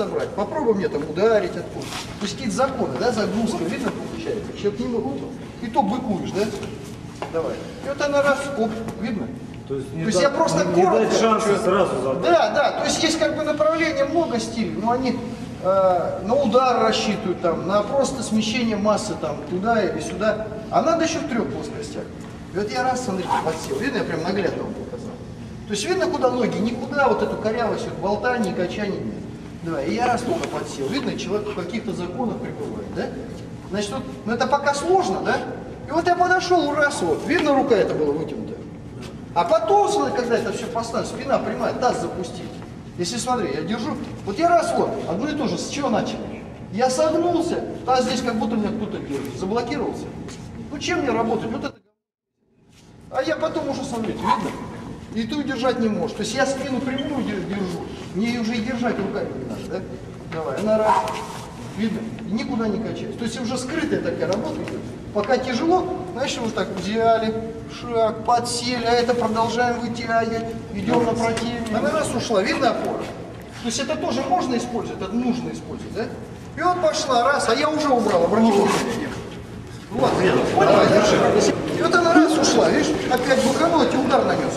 собрать. Попробуй мне там ударить откуда. То есть какие-то законы, да, загрузка, видно получается. Человек не могу, и то быкуешь, да? Давай. И вот она раз, оп, видно? То есть, не То есть я просто не коротко дать шанса чё- сразу задать. Да, да, то есть есть как бы направление много стилей, но они э, на удар рассчитывают, там, на просто смещение массы там, туда или сюда. А надо еще в трех плоскостях. И вот я раз, смотрите, подсел. Видно, я прям наглядно вам показал. То есть видно, куда ноги, никуда вот эту корявость, вот болтание, качание нет. Да, и я только подсел. Видно, человек в каких-то законах пребывает, да? Значит, вот, ну это пока сложно, да? И вот я подошел, раз, вот, видно, рука это была вытянутая. А потом, когда это все поставить, спина прямая, таз запустить. Если смотри, я держу, вот я раз вот, одно и то же, с чего начал? Я согнулся, таз здесь как будто меня кто-то держит, заблокировался. Ну чем мне работать? Вот это. А я потом уже, смотрите, видно? И ты удержать не можешь. То есть я спину прямую дер- держу, мне ее уже и держать руками не надо, да? Давай, она раз, видно, и никуда не качается. То есть уже скрытая такая работа идет. Пока тяжело, значит, вот так взяли, шаг, подсели, а это продолжаем вытягивать, идем на противник. Она раз ушла, видно опора? То есть это тоже можно использовать, это нужно использовать, да? И вот пошла, раз, а я уже убрал, обратите внимание. Вот, давай, держи. И вот она раз ушла, видишь, опять боковой, тебе удар нанес.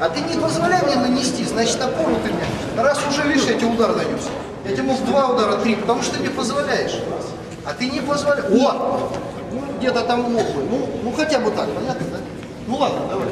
А ты не позволяй мне нанести, значит опору ты мне. Раз уже, видишь, я тебе удар нанес. Я тебе мог два удара, три, потому что ты мне позволяешь. А ты не позволяешь. О! Ну, где-то там лопай. Ну, ну хотя бы так, понятно, да? Ну ладно, давай.